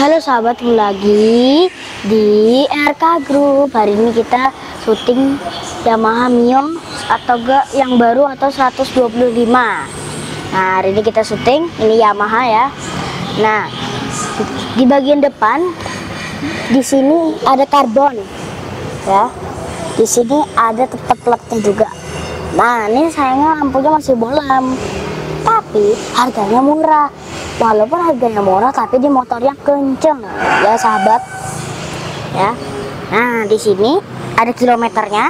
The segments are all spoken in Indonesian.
Halo sahabat, lagi di RK Group. Hari ini kita syuting Yamaha Mio atau gak yang baru atau 125. Nah, hari ini kita syuting ini Yamaha ya. Nah, di bagian depan di sini ada karbon ya. Di sini ada tempat platnya juga. Nah, ini sayangnya lampunya masih bolam. Tapi harganya murah walaupun harganya murah tapi di motornya kenceng. Ya sahabat. Ya. Nah di sini ada kilometernya.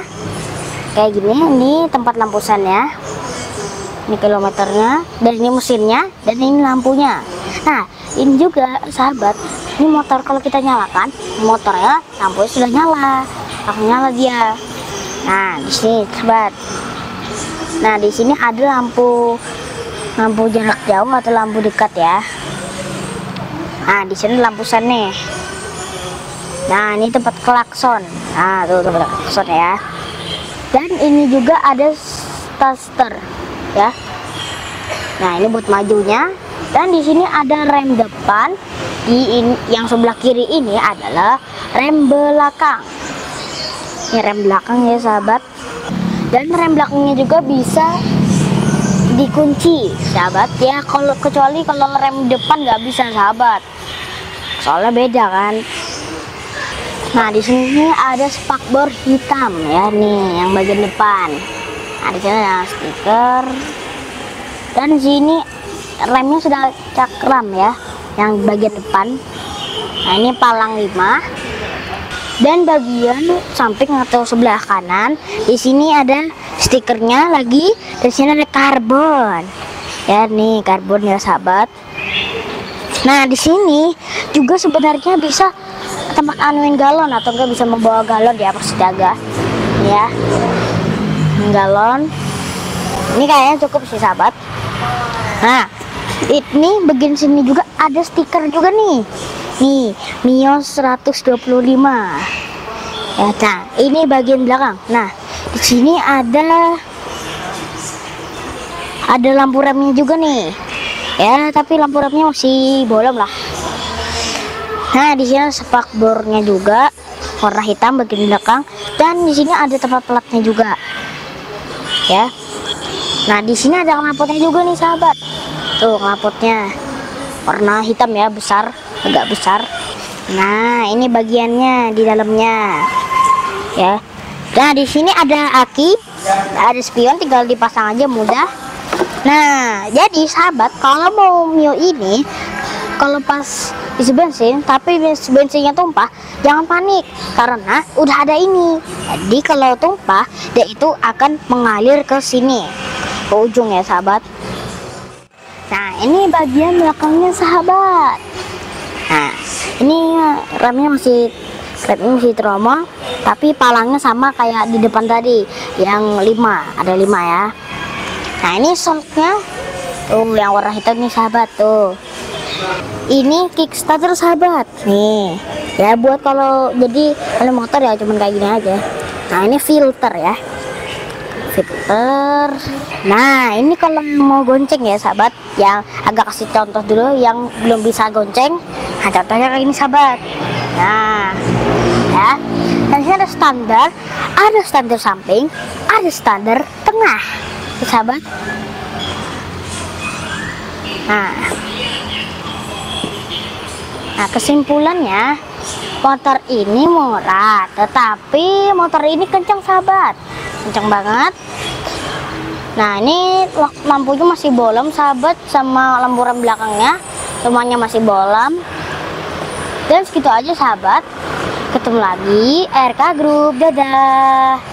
Kayak gini ini tempat lampusannya ini kilometernya dan ini mesinnya dan ini lampunya. Nah ini juga sahabat ini motor kalau kita nyalakan motornya lampunya sudah nyala. Langsung nyala dia. Nah di sini sahabat. Nah di sini ada lampu lampu jarak jauh atau lampu dekat ya? Nah di sini lampu sen nih. Nah ini tempat klakson. Nah tuh tempat klakson ya. Dan ini juga ada starter ya. Nah ini buat majunya. Dan di sini ada rem depan. Di in, yang sebelah kiri ini adalah rem belakang. Ini rem belakang ya sahabat. Dan rem belakangnya juga bisa dikunci. Sahabat ya kalau kecuali kalau rem depan nggak bisa sahabat. Soalnya beda kan? Nah di sini ada spakbor hitam ya nih yang bagian depan. Nah di stiker. Dan sini remnya sudah cakram ya yang bagian depan. Nah ini palang 5 dan bagian samping atau sebelah kanan di sini ada stikernya lagi. Di sini ada karbon. Ya nih karbon ya sahabat. Nah di sini juga sebenarnya bisa tempat anuin galon atau enggak bisa membawa galon atas daga. Ya galon. Ini kayaknya cukup sih sahabat. Nah ini bagian sini juga ada stiker juga nih nih Mio 125 ya nah ini bagian belakang. Nah di sini ada ada lampu remnya juga nih. Ya tapi lampu remnya masih bolong lah. Nah di sini spakbornya juga warna hitam bagian belakang. Dan di sini ada tempat platnya juga. Ya. Nah di sini ada knalpotnya juga nih sahabat. Tuh knalpotnya warna hitam ya besar agak besar. Nah ini bagiannya di dalamnya. Ya. Nah di sini ada aki ada spion tinggal dipasang aja mudah. Nah jadi sahabat kalau mau mio ini kalau pas isi bensin tapi bensinnya tumpah jangan panik. Karena udah ada ini. Jadi kalau tumpah dia itu akan mengalir ke sini. Ke ujung ya sahabat ini bagian belakangnya sahabat. Nah ini remnya masih remnya masih teromong tapi palangnya sama kayak di depan tadi yang lima ada lima ya. Nah ini shocknya tuh yang warna hitam nih sahabat tuh. Ini kickstarter sahabat nih. Ya buat kalau jadi kalau motor ya cuman kayak gini aja. Nah ini filter ya filter nah ini kalau mau gonceng ya sahabat. Yang agak kasih contoh dulu yang belum bisa gonceng. Nah contohnya kayak ini sahabat. Nah ya. Dan sini ada standar ada standar samping ada standar tengah. Ya, sahabat. Nah. Nah kesimpulannya motor ini murah tetapi motor ini kencang sahabat. Kencang banget. Nah ini lampunya masih bolong sahabat sama lampu rem belakangnya. Semuanya masih bolam dan segitu aja sahabat. Ketemu lagi RK Group. Dadah